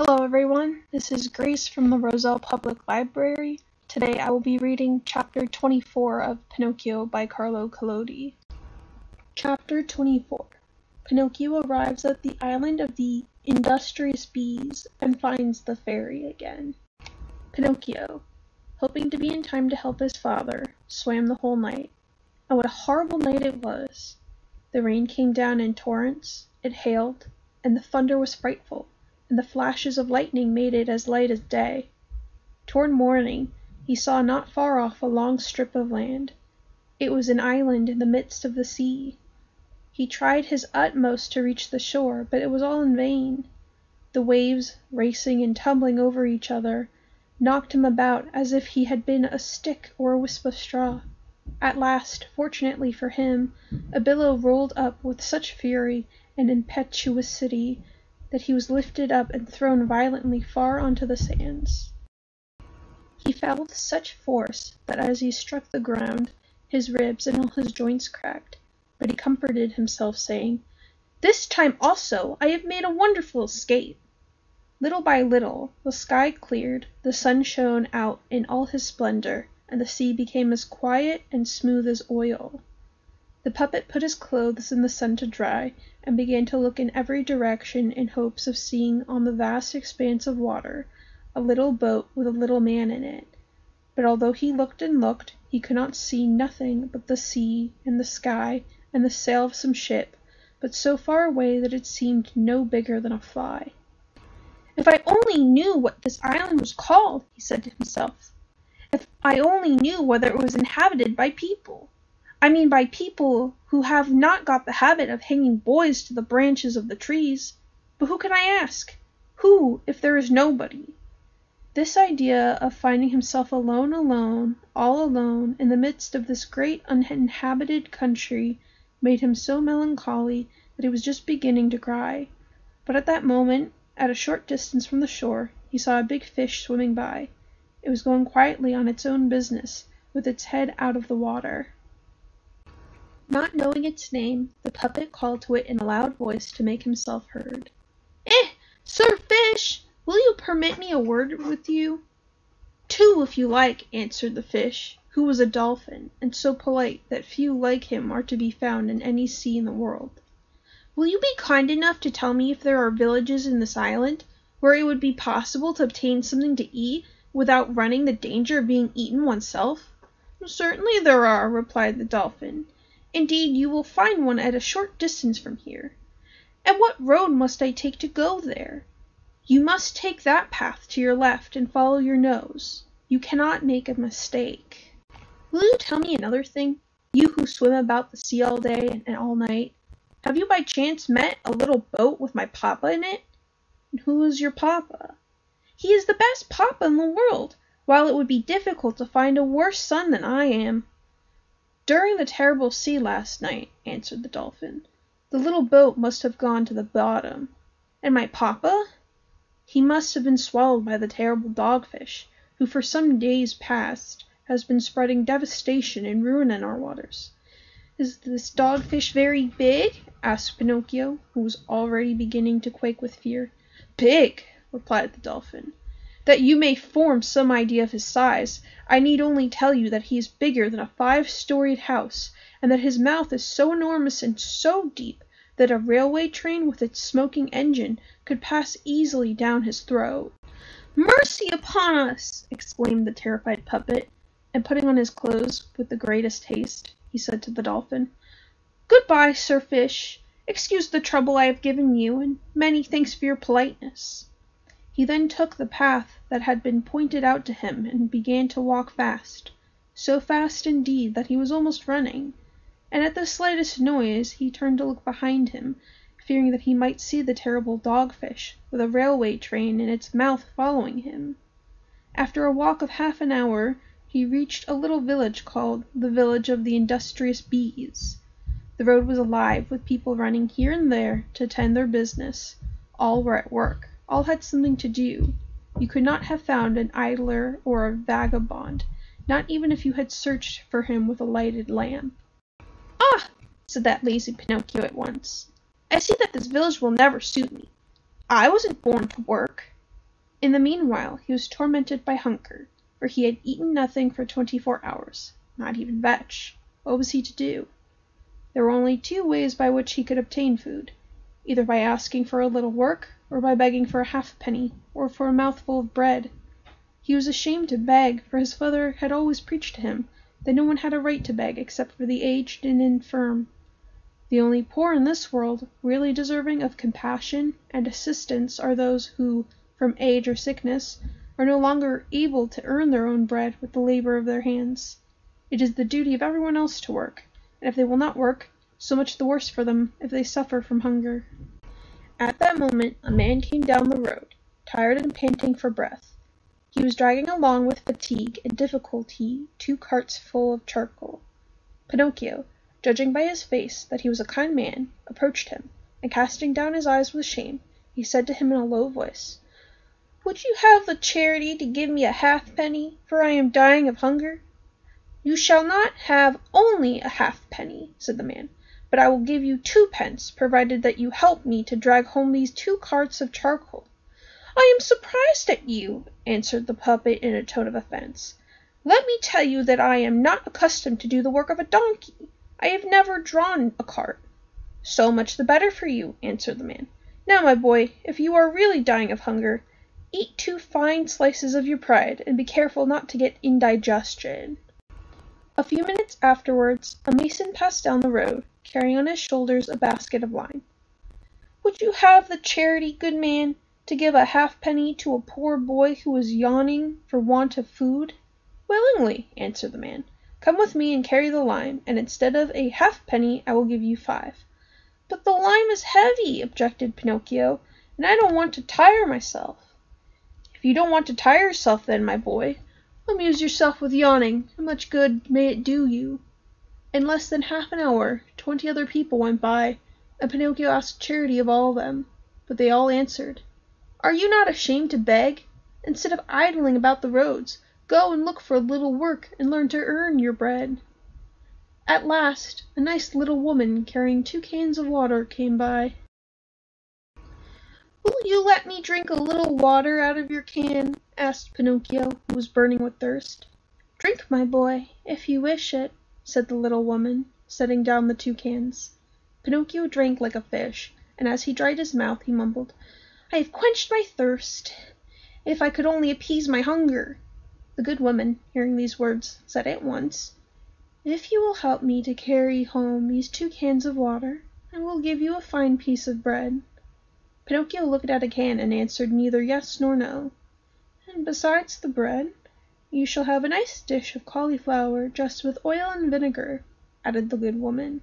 Hello everyone, this is Grace from the Roselle Public Library. Today I will be reading chapter 24 of Pinocchio by Carlo Collodi. Chapter 24 Pinocchio arrives at the island of the industrious bees and finds the fairy again. Pinocchio, hoping to be in time to help his father, swam the whole night. And what a horrible night it was! The rain came down in torrents, it hailed, and the thunder was frightful and the flashes of lightning made it as light as day. Toward morning he saw not far off a long strip of land. It was an island in the midst of the sea. He tried his utmost to reach the shore, but it was all in vain. The waves, racing and tumbling over each other, knocked him about as if he had been a stick or a wisp of straw. At last, fortunately for him, a billow rolled up with such fury and impetuosity that he was lifted up and thrown violently far on to the sands. He fell with such force that as he struck the ground his ribs and all his joints cracked, but he comforted himself, saying, "This time also I have made a wonderful escape." Little by little the sky cleared, the sun shone out in all his splendor, and the sea became as quiet and smooth as oil. The puppet put his clothes in the sun to dry, and began to look in every direction in hopes of seeing on the vast expanse of water a little boat with a little man in it. But although he looked and looked, he could not see nothing but the sea and the sky and the sail of some ship, but so far away that it seemed no bigger than a fly. "If I only knew what this island was called," he said to himself. "If I only knew whether it was inhabited by people. I mean by people who have not got the habit of hanging boys to the branches of the trees. But who can I ask? Who, if there is nobody? This idea of finding himself alone, alone, all alone, in the midst of this great uninhabited country made him so melancholy that he was just beginning to cry. But at that moment, at a short distance from the shore, he saw a big fish swimming by. It was going quietly on its own business, with its head out of the water. Not knowing its name, the puppet called to it in a loud voice to make himself heard. "Eh, Sir Fish, will you permit me a word with you?" "Two, if you like," answered the fish, who was a dolphin, and so polite that few like him are to be found in any sea in the world. "Will you be kind enough to tell me if there are villages in this island where it would be possible to obtain something to eat without running the danger of being eaten oneself?" "Certainly there are," replied the dolphin. Indeed, you will find one at a short distance from here. And what road must I take to go there? You must take that path to your left and follow your nose. You cannot make a mistake. Will you tell me another thing, you who swim about the sea all day and all night? Have you by chance met a little boat with my papa in it? And who is your papa? He is the best papa in the world, while it would be difficult to find a worse son than I am. "During the terrible sea last night," answered the Dolphin, "the little boat must have gone to the bottom." "And my papa?" "He must have been swallowed by the terrible dog fish, who for some days past has been spreading devastation and ruin in our waters." "Is this dog fish very big?" asked Pinocchio, who was already beginning to quake with fear. "Big!" replied the Dolphin. That you may form some idea of his size, I need only tell you that he is bigger than a five storied house, and that his mouth is so enormous and so deep that a railway train with its smoking engine could pass easily down his throat. "Mercy upon us!" exclaimed the terrified puppet, and putting on his clothes with the greatest haste, he said to the Dolphin, "Good bye, Sir Fish. Excuse the trouble I have given you, and many thanks for your politeness." He then took the path that had been pointed out to him and began to walk fast, so fast indeed that he was almost running, and at the slightest noise he turned to look behind him, fearing that he might see the terrible dog fish, with a railway train in its mouth following him. After a walk of half an hour he reached a little village called the Village of the Industrious Bees. The road was alive with people running here and there to tend their business. All were at work. All had something to do. You could not have found an idler or a vagabond, not even if you had searched for him with a lighted lamp. "Ah!" said that lazy Pinocchio at once. "I see that this village will never suit me. I wasn't born to work. In the meanwhile he was tormented by hunger, for he had eaten nothing for twenty four hours, not even vetch. What was he to do? There were only two ways by which he could obtain food, either by asking for a little work, or by begging for a halfpenny, or for a mouthful of bread. He was ashamed to beg, for his father had always preached to him that no one had a right to beg except for the aged and infirm. The only poor in this world, really deserving of compassion and assistance, are those who, from age or sickness, are no longer able to earn their own bread with the labor of their hands. It is the duty of everyone else to work, and if they will not work, so much the worse for them if they suffer from hunger. At that moment a man came down the road, tired and panting for breath. He was dragging along with fatigue and difficulty two carts full of charcoal. Pinocchio, judging by his face that he was a kind man, approached him, and casting down his eyes with shame, he said to him in a low voice: "Would you have the charity to give me a halfpenny, for I am dying of hunger?" "You shall not have only a halfpenny," said the man, "but I will give you twopence, provided that you help me to drag home these two carts of charcoal." "I am surprised at you," answered the puppet in a tone of offence. "Let me tell you that I am not accustomed to do the work of a donkey. I have never drawn a cart." "So much the better for you," answered the man. "Now, my boy, if you are really dying of hunger, eat two fine slices of your pride, and be careful not to get indigestion." A few minutes afterwards a mason passed down the road, carrying on his shoulders a basket of lime. "Would you have the charity, good man, to give a halfpenny to a poor boy who is yawning for want of food?" "Willingly," answered the man. Come with me and carry the lime, and instead of a halfpenny I will give you five." "But the lime is heavy," objected Pinocchio, "and I don't want to tire myself." "If you don't want to tire yourself, then, my boy, amuse yourself with yawning, and much good may it do you." In less than half an hour twenty other people went by, and Pinocchio asked charity of all of them, but they all answered: "Are you not ashamed to beg? Instead of idling about the roads, go and look for a little work and learn to earn your bread." At last a nice little woman carrying two cans of water came by. "Will you let me drink a little water out of your can?" asked Pinocchio, who was burning with thirst. "Drink, my boy, if you wish it," said the little woman, setting down the two cans. Pinocchio drank like a fish, and as he dried his mouth he mumbled, "I have quenched my thirst. If I could only appease my hunger!" The good woman, hearing these words, said at once: "If you will help me to carry home these two cans of water, I will give you a fine piece of bread." Pinocchio looked at a can and answered neither yes nor no. "And besides the bread, you shall have a nice dish of cauliflower dressed with oil and vinegar," added the good woman.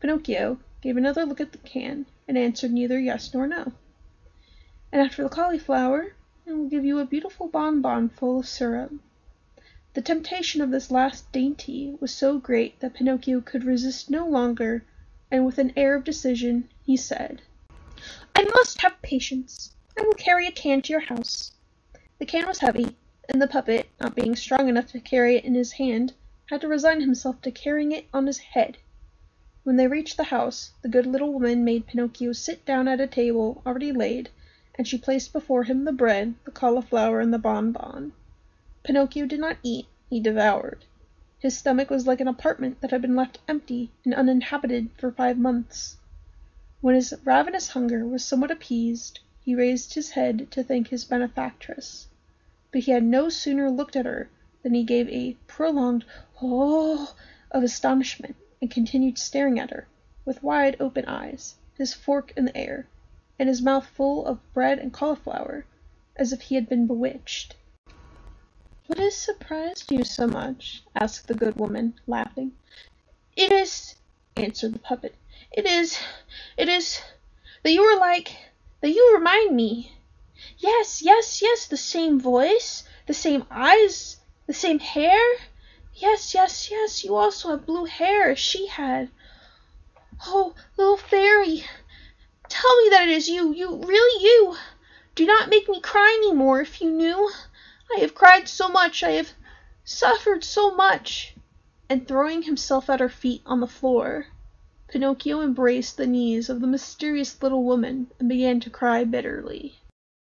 Pinocchio gave another look at the can and answered neither yes nor no. "And after the cauliflower I will give you a beautiful bonbon full of syrup." The temptation of this last dainty was so great that Pinocchio could resist no longer, and with an air of decision he said: "I must have patience. I will carry a can to your house." The can was heavy, and the puppet, not being strong enough to carry it in his hand, had to resign himself to carrying it on his head. When they reached the house the good little woman made Pinocchio sit down at a table already laid and she placed before him the bread, the cauliflower, and the bonbon. Pinocchio did not eat, he devoured. His stomach was like an apartment that had been left empty and uninhabited for five months. When his ravenous hunger was somewhat appeased, he raised his head to thank his benefactress. But he had no sooner looked at her than he gave a prolonged "Oh!" of astonishment and continued staring at her, with wide open eyes, his fork in the air and his mouth full of bread and cauliflower, as if he had been bewitched. "What has surprised you so much?" asked the good woman, laughing. "It is," answered the puppet, "it is it is that you are like that you remind me Yes, yes, yes, the same voice, the same eyes, the same hair. Yes, yes, yes, you also have blue hair as she had. Oh, little fairy! Tell me that it is you, you, really you. Do not make me cry any more, if you knew. I have cried so much, I have suffered so much." And throwing himself at her feet on the floor, Pinocchio embraced the knees of the mysterious little woman and began to cry bitterly.